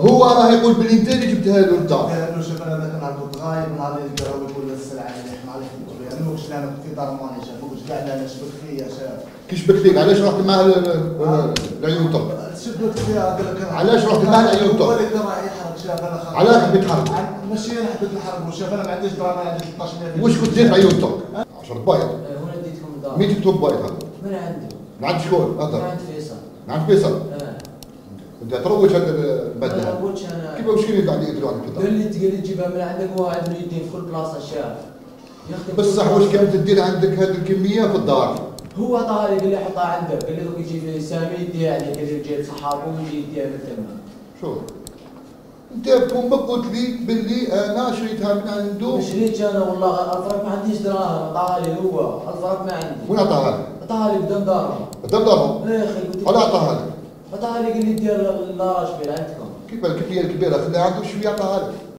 هو راه يقول بلي انت اللي جبتها له انت لأنه شوف أنا ذاك النهار كنت غايب نهار اللي لقى هو يقول السلعه اللي عليه لأنه كنت أنا في دار ماني شاف كنت كاع أنا شبك فيا شاف كيشبك فيك علاش رحت معاه العيون طب. شبك فيها قال لك علاش رحت معاه العيون طب؟ هو اللي كان راح يحرق شاف أنا خلاص علاش حبيت تحرق ماشي أنا حبيت نحرق وشاف أنا ما عنديش دراهم أنا عندي 13 واش كنت جيت عيون طب؟ 10 بايض وين اديتكم الدار؟ مين جبتهم بايض هذا من عنده؟ من عند شكون؟ من هذا عند فيصل. من عند فيصل. انت تروج هذا ما الماده هذه. قلتش أنا كيف واش كاين قاعد يديروا عنك قال لي قال لي تجيبها من عندك وهو عنده يدين في كل بلاصه شاف بصح واش. كانت تدير عندك هذه الكمية في الدار؟ هو لي قال لي حطها عندك. قال لي دوك يجي سامي يديها عليك قال لي جاي صحابه ويجي يديها من تما شوف أنت بامك قلت لي باللي أنا شريتها من عنده. ما شريتش أنا والله الفرق ما عنديش دراهم. عطاها لي هو الفرق ما عندي. وين عطاها لك؟ عطاها لي قدام دارهم قدام دارهم إيه خي قلت ولا عطاها لك؟ لي قال لي دير اللاراج بين عندكم كيف الكميه الكبيره خليها عنده شوية لك